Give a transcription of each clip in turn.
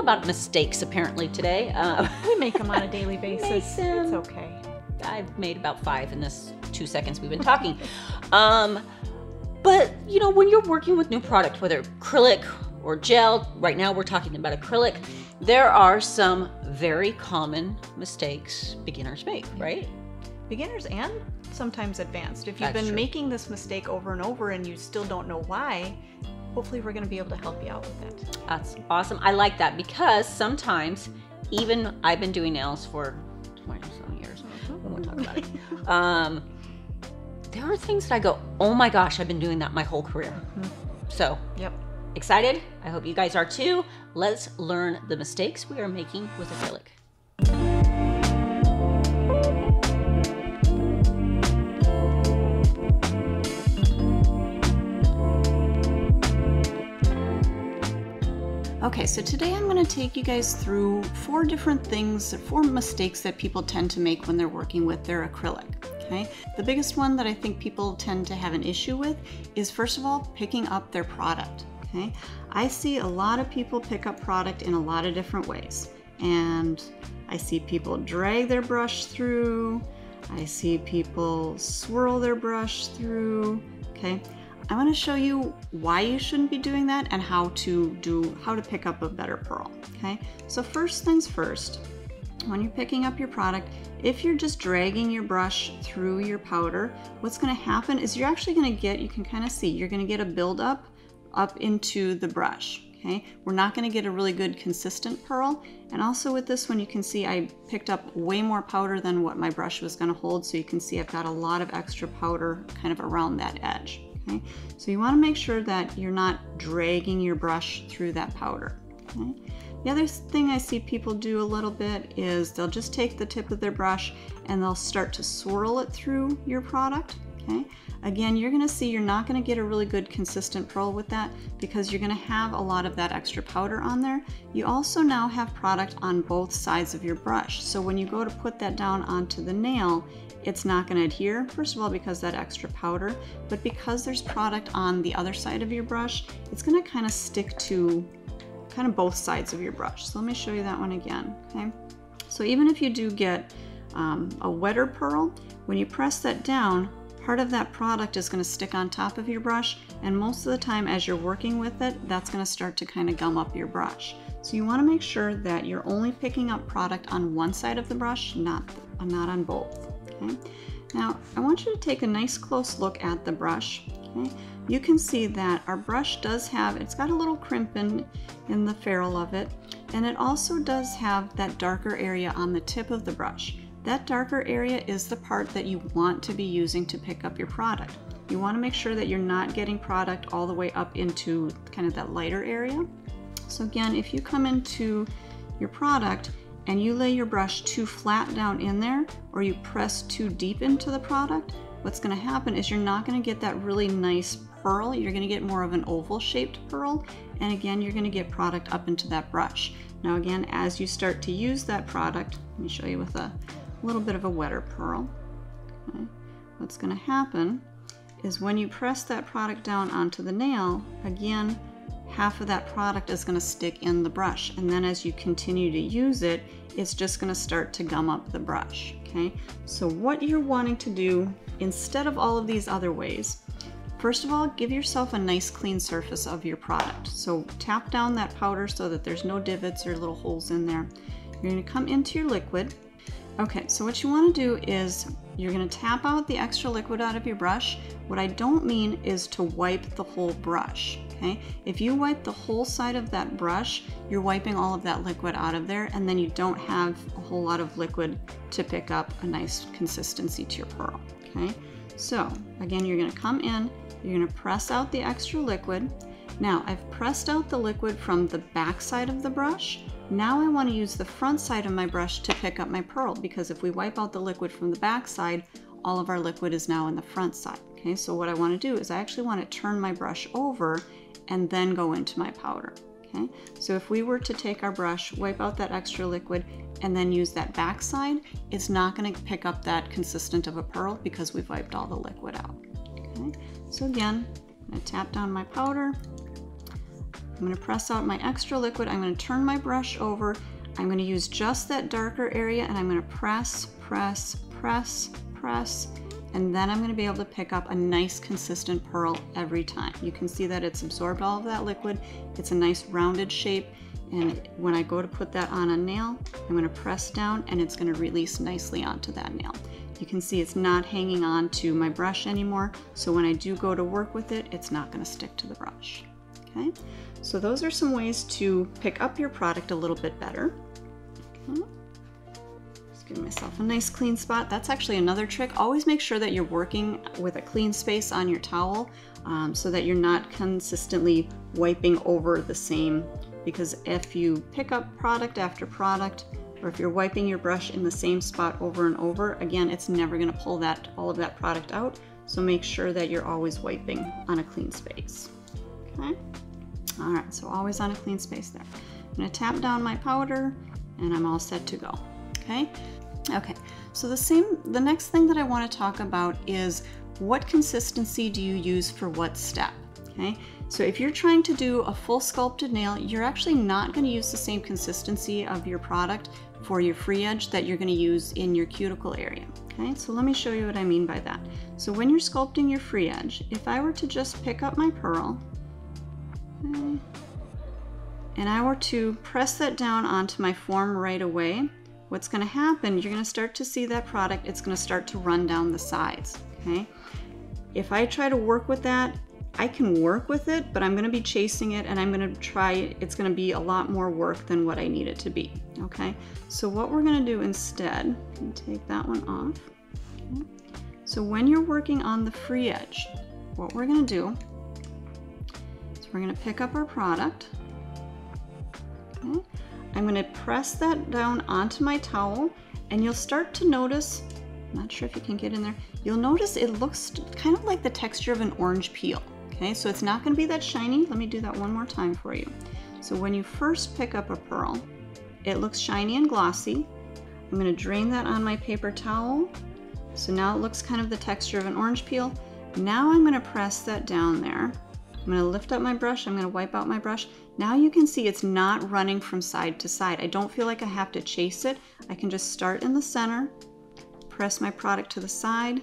all about mistakes apparently today. Uh, we make them on a daily basis. It's okay. I've made about five in this two seconds we've been talking. um, but you know, when you're working with new product, whether acrylic or gel, right now we're talking about acrylic, there are some very common mistakes beginners make, right? Beginners and sometimes advanced. If you've That's been true. making this mistake over and over and you still don't know why, hopefully we're going to be able to help you out with it. That's awesome. I like that because sometimes, even I've been doing nails for 20 some years. We won't talk about it. Um, there are things that I go, oh my gosh, I've been doing that my whole career. So Yep. excited. I hope you guys are too. Let's learn the mistakes we are making with acrylic. Okay, so today I'm going to take you guys through four different things, four mistakes that people tend to make when they're working with their acrylic. Okay, the biggest one that I think people tend to have an issue with is first of all picking up their product. Okay, I see a lot of people pick up product in a lot of different ways, and I see people drag their brush through, I see people swirl their brush through. Okay, I want to show you why you shouldn't be doing that and how to do how to pick up a better pearl. Okay, so first things first, when you're picking up your product, if you're just dragging your brush through your powder, what's going to happen is you're actually going to get, you can kind of see, you're going to get a buildup up into the brush. Okay, we're not going to get a really good consistent pearl. And also with this one, you can see I picked up way more powder than what my brush was going to hold. So you can see I've got a lot of extra powder kind of around that edge. Okay, so you want to make sure that you're not dragging your brush through that powder. Okay. The other thing I see people do a little bit is they'll just take the tip of their brush and they'll start to swirl it through your product. Okay. Again, you're going to see you're not going to get a really good consistent pearl with that because you're going to have a lot of that extra powder on there. You also now have product on both sides of your brush. So when you go to put that down onto the nail, it's not going to adhere, first of all, because that extra powder, but because there's product on the other side of your brush, it's going to kind of stick to kind of both sides of your brush. So let me show you that one again, okay? So even if you do get um, a wetter pearl, when you press that down, part of that product is going to stick on top of your brush, and most of the time as you're working with it, that's going to start to kind of gum up your brush. So you want to make sure that you're only picking up product on one side of the brush, not, not on both. Okay? Now, I want you to take a nice close look at the brush. Okay? You can see that our brush does have, it's got a little crimp in, in the ferrule of it, and it also does have that darker area on the tip of the brush. That darker area is the part that you want to be using to pick up your product. You want to make sure that you're not getting product all the way up into kind of that lighter area. So again, if you come into your product and you lay your brush too flat down in there or you press too deep into the product, what's going to happen is you're not going to get that really nice pearl. You're going to get more of an oval shaped pearl. And again, you're going to get product up into that brush. Now again, as you start to use that product, let me show you with a little bit of a wetter pearl. Okay. What's going to happen is when you press that product down onto the nail, again, half of that product is going to stick in the brush. And then as you continue to use it, it's just going to start to gum up the brush. Okay, so what you're wanting to do instead of all of these other ways, first of all, give yourself a nice clean surface of your product. So tap down that powder so that there's no divots or little holes in there. You're going to come into your liquid. Okay, so what you want to do is you're going to tap out the extra liquid out of your brush. What I don't mean is to wipe the whole brush. Okay, if you wipe the whole side of that brush, you're wiping all of that liquid out of there, and then you don't have a whole lot of liquid to pick up a nice consistency to your pearl. Okay, so again, you're going to come in, you're going to press out the extra liquid. Now, I've pressed out the liquid from the back side of the brush. Now I want to use the front side of my brush to pick up my pearl because if we wipe out the liquid from the back side, all of our liquid is now in the front side. Okay, so what I want to do is I actually want to turn my brush over and then go into my powder. Okay, so if we were to take our brush, wipe out that extra liquid, and then use that back side, it's not going to pick up that consistent of a pearl because we've wiped all the liquid out. Okay, so again, I'm going to tap down my powder, I'm gonna press out my extra liquid. I'm gonna turn my brush over. I'm gonna use just that darker area and I'm gonna press, press, press, press, and then I'm gonna be able to pick up a nice consistent pearl every time. You can see that it's absorbed all of that liquid. It's a nice rounded shape. And when I go to put that on a nail, I'm gonna press down and it's gonna release nicely onto that nail. You can see it's not hanging on to my brush anymore. So when I do go to work with it, it's not gonna stick to the brush. Okay, so those are some ways to pick up your product a little bit better. Okay. Just give myself a nice clean spot. That's actually another trick. Always make sure that you're working with a clean space on your towel um, so that you're not consistently wiping over the same because if you pick up product after product or if you're wiping your brush in the same spot over and over, again, it's never gonna pull that all of that product out. So make sure that you're always wiping on a clean space. Okay. All right, so always on a clean space there. I'm gonna tap down my powder and I'm all set to go, okay? Okay, so the same, the next thing that I wanna talk about is what consistency do you use for what step, okay? So if you're trying to do a full sculpted nail, you're actually not gonna use the same consistency of your product for your free edge that you're gonna use in your cuticle area. Okay, so let me show you what I mean by that. So when you're sculpting your free edge, if I were to just pick up my pearl, and I were to press that down onto my form right away, what's gonna happen, you're gonna start to see that product, it's gonna start to run down the sides, okay? If I try to work with that, I can work with it, but I'm gonna be chasing it and I'm gonna try, it's gonna be a lot more work than what I need it to be, okay? So what we're gonna do instead, take that one off. Okay. So when you're working on the free edge, what we're gonna do we're gonna pick up our product, okay? I'm gonna press that down onto my towel and you'll start to notice, I'm not sure if you can get in there, you'll notice it looks kind of like the texture of an orange peel. Okay, so it's not going to be that shiny. Let me do that one more time for you. So when you first pick up a pearl, it looks shiny and glossy. I'm going to drain that on my paper towel. So now it looks kind of the texture of an orange peel. Now I'm going to press that down there. I'm to lift up my brush. I'm going to wipe out my brush. Now you can see it's not running from side to side. I don't feel like I have to chase it. I can just start in the center, press my product to the side,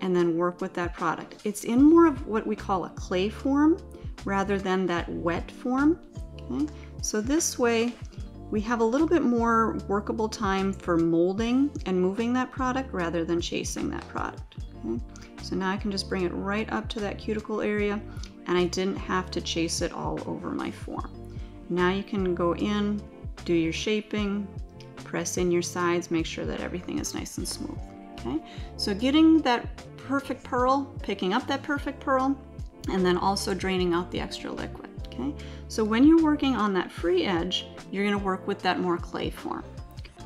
and then work with that product. It's in more of what we call a clay form rather than that wet form. Okay? So this way we have a little bit more workable time for molding and moving that product rather than chasing that product. Okay? So now I can just bring it right up to that cuticle area and I didn't have to chase it all over my form. Now you can go in, do your shaping, press in your sides, make sure that everything is nice and smooth. Okay, so getting that perfect pearl, picking up that perfect pearl, and then also draining out the extra liquid. Okay, so when you're working on that free edge, you're gonna work with that more clay form.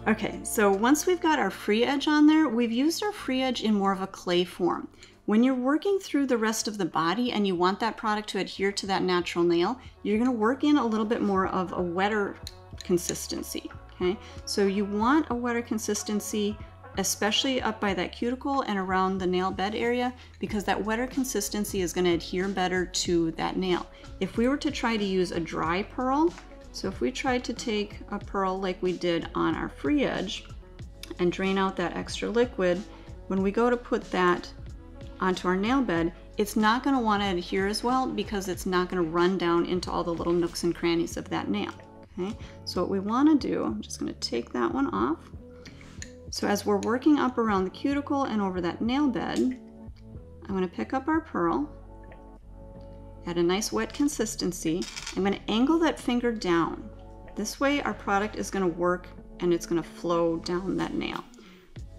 Okay, so once we've got our free edge on there, we've used our free edge in more of a clay form. When you're working through the rest of the body and you want that product to adhere to that natural nail, you're gonna work in a little bit more of a wetter consistency, okay? So you want a wetter consistency especially up by that cuticle and around the nail bed area because that wetter consistency is going to adhere better to that nail. If we were to try to use a dry pearl, so if we tried to take a pearl like we did on our free edge and drain out that extra liquid, when we go to put that onto our nail bed, it's not going to want to adhere as well because it's not going to run down into all the little nooks and crannies of that nail. Okay, so what we want to do, I'm just going to take that one off. So as we're working up around the cuticle and over that nail bed, I'm going to pick up our pearl, add a nice wet consistency. I'm going to angle that finger down. This way our product is going to work and it's going to flow down that nail.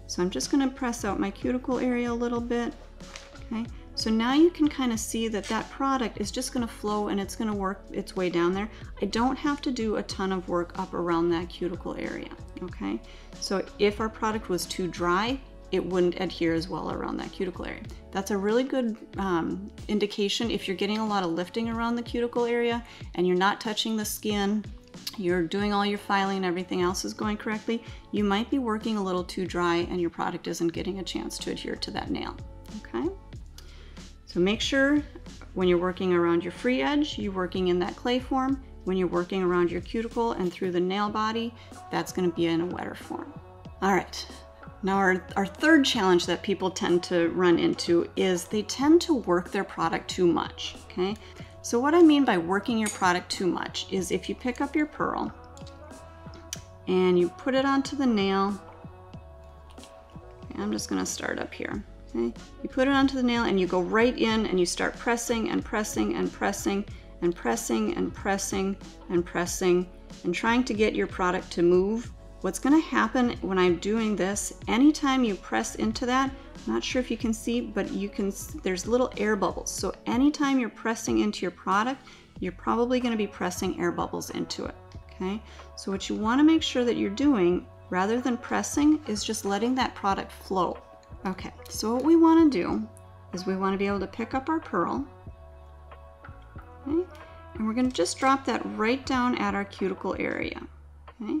So I'm just going to press out my cuticle area a little bit. Okay. So now you can kind of see that that product is just going to flow and it's going to work its way down there. I don't have to do a ton of work up around that cuticle area, okay? So if our product was too dry, it wouldn't adhere as well around that cuticle area. That's a really good um, indication if you're getting a lot of lifting around the cuticle area and you're not touching the skin, you're doing all your filing and everything else is going correctly, you might be working a little too dry and your product isn't getting a chance to adhere to that nail? So make sure when you're working around your free edge, you're working in that clay form. When you're working around your cuticle and through the nail body, that's gonna be in a wetter form. All right, now our, our third challenge that people tend to run into is they tend to work their product too much, okay? So what I mean by working your product too much is if you pick up your pearl and you put it onto the nail, I'm just gonna start up here. You put it onto the nail and you go right in and you start pressing and pressing and pressing and pressing and pressing and pressing and trying to get your product to move. What's gonna happen when I'm doing this, anytime you press into that, I'm not sure if you can see, but you can, there's little air bubbles. So anytime you're pressing into your product, you're probably gonna be pressing air bubbles into it, okay? So what you wanna make sure that you're doing, rather than pressing, is just letting that product flow. Okay, so what we wanna do is we wanna be able to pick up our pearl, okay? And we're gonna just drop that right down at our cuticle area, okay?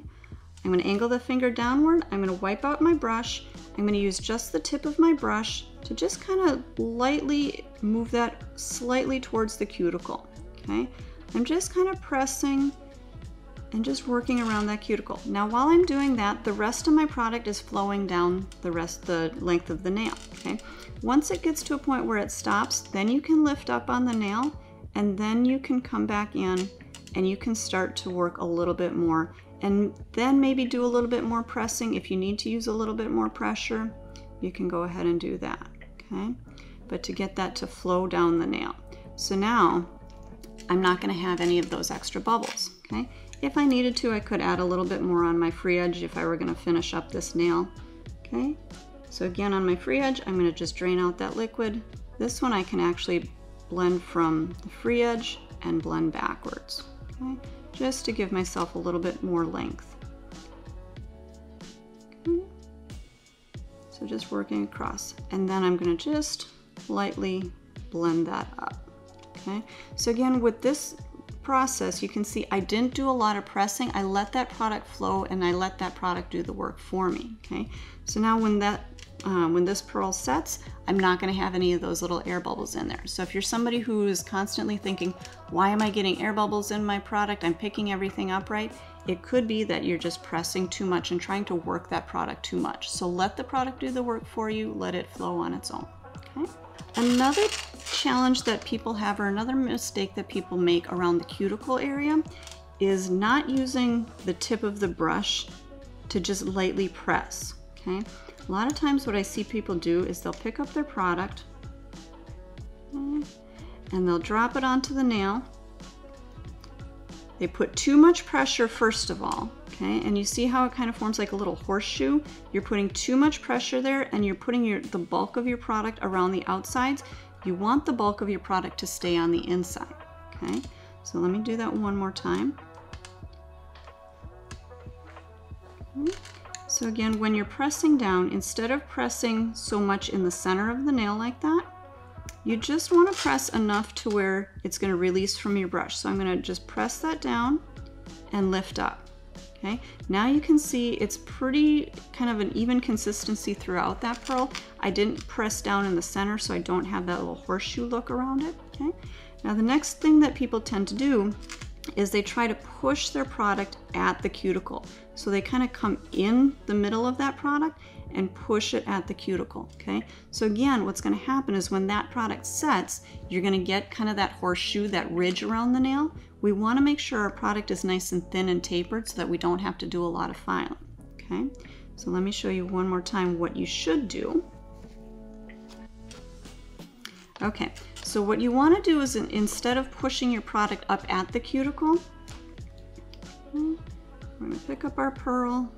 I'm gonna angle the finger downward, I'm gonna wipe out my brush, I'm gonna use just the tip of my brush to just kind of lightly move that slightly towards the cuticle, okay? I'm just kind of pressing and just working around that cuticle. Now while I'm doing that, the rest of my product is flowing down the rest, the length of the nail, okay? Once it gets to a point where it stops, then you can lift up on the nail and then you can come back in and you can start to work a little bit more and then maybe do a little bit more pressing. If you need to use a little bit more pressure, you can go ahead and do that, okay? But to get that to flow down the nail. So now I'm not gonna have any of those extra bubbles, okay? If I needed to, I could add a little bit more on my free edge if I were gonna finish up this nail, okay? So again, on my free edge, I'm gonna just drain out that liquid. This one I can actually blend from the free edge and blend backwards, okay? Just to give myself a little bit more length. Okay. So just working across. And then I'm gonna just lightly blend that up, okay? So again, with this process, you can see I didn't do a lot of pressing. I let that product flow and I let that product do the work for me, okay? So now when that uh, when this pearl sets, I'm not gonna have any of those little air bubbles in there. So if you're somebody who is constantly thinking, why am I getting air bubbles in my product? I'm picking everything up right. It could be that you're just pressing too much and trying to work that product too much. So let the product do the work for you, let it flow on its own, okay? Another challenge that people have or another mistake that people make around the cuticle area is not using the tip of the brush to just lightly press, okay? A lot of times what I see people do is they'll pick up their product and they'll drop it onto the nail. They put too much pressure first of all, okay? And you see how it kind of forms like a little horseshoe? You're putting too much pressure there and you're putting your, the bulk of your product around the outsides. You want the bulk of your product to stay on the inside, okay? So let me do that one more time. So again, when you're pressing down, instead of pressing so much in the center of the nail like that, you just want to press enough to where it's going to release from your brush. So I'm going to just press that down and lift up. Okay, now you can see it's pretty kind of an even consistency throughout that pearl. I didn't press down in the center so I don't have that little horseshoe look around it. Okay, now the next thing that people tend to do is they try to push their product at the cuticle. So they kind of come in the middle of that product and push it at the cuticle, okay? So again, what's gonna happen is when that product sets, you're gonna get kind of that horseshoe, that ridge around the nail. We wanna make sure our product is nice and thin and tapered so that we don't have to do a lot of filing, okay? So let me show you one more time what you should do. Okay, so what you want to do is instead of pushing your product up at the cuticle, we're going to pick up our pearl,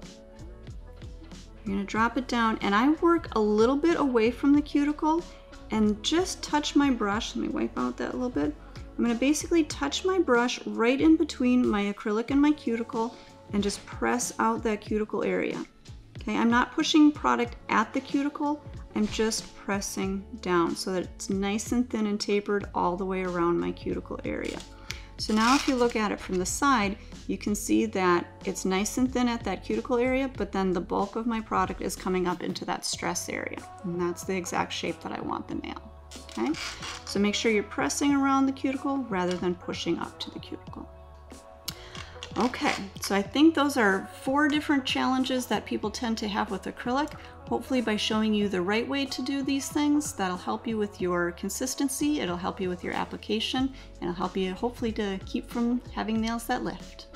you're going to drop it down, and I work a little bit away from the cuticle and just touch my brush. Let me wipe out that a little bit. I'm going to basically touch my brush right in between my acrylic and my cuticle and just press out that cuticle area. Okay, I'm not pushing product at the cuticle, I'm just pressing down so that it's nice and thin and tapered all the way around my cuticle area. So now if you look at it from the side, you can see that it's nice and thin at that cuticle area, but then the bulk of my product is coming up into that stress area. And that's the exact shape that I want the nail. Okay, so make sure you're pressing around the cuticle rather than pushing up to the cuticle. Okay, so I think those are four different challenges that people tend to have with acrylic. Hopefully by showing you the right way to do these things, that'll help you with your consistency, it'll help you with your application, and it'll help you hopefully to keep from having nails that lift.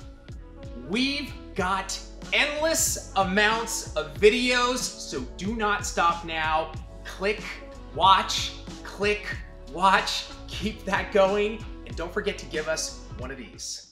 We've got endless amounts of videos, so do not stop now. Click, watch, click, watch, keep that going, and don't forget to give us one of these.